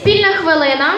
Спільна хвилина.